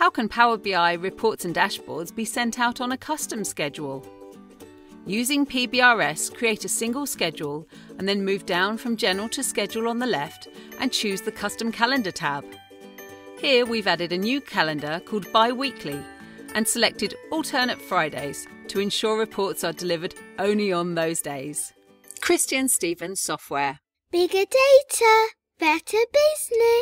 How can Power BI reports and dashboards be sent out on a custom schedule? Using PBRS, create a single schedule and then move down from General to Schedule on the left and choose the Custom Calendar tab. Here we've added a new calendar called Bi-Weekly and selected Alternate Fridays to ensure reports are delivered only on those days. ChristianSteven Software. Bigger data, better business.